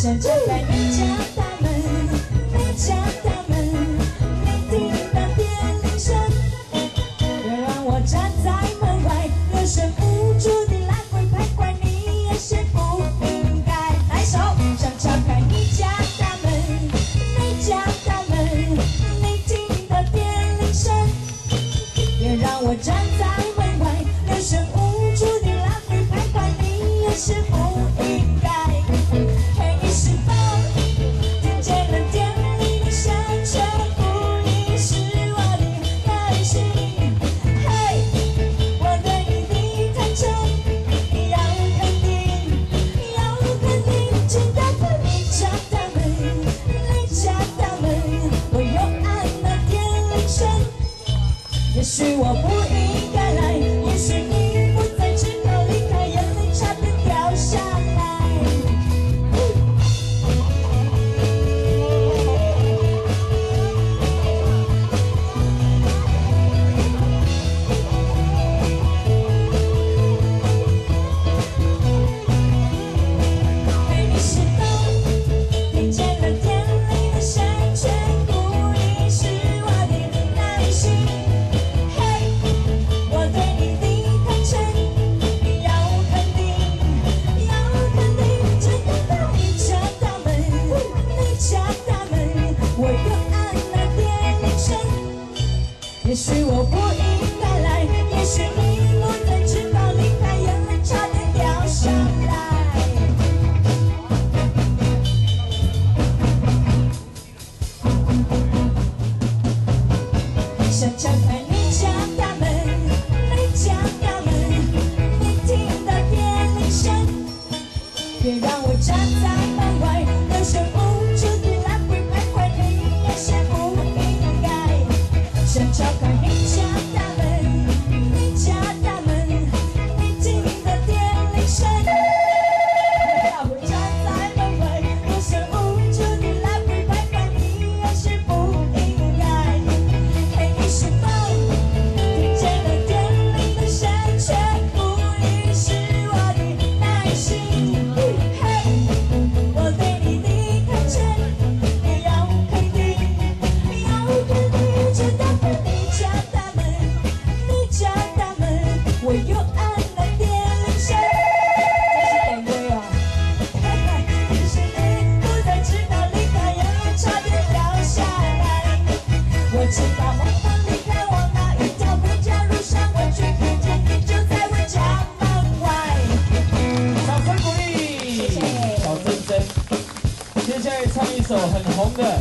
想敲开你家大门，你家大门，你听到电铃声，别让我站在门外，有声无助地来回徘徊，你也是不应该，来，手想敲开你家大门，你家大门，你听到电铃声，别让我站在门外，有声无助地来回徘徊，你也是不。许我不也许我不应该来，也许你不在厨房里，还眼泪差点掉下来。想敲开你家大门，你家大门，你听到电铃声，别让我站在门外，有些无助。Chuck. 手很红的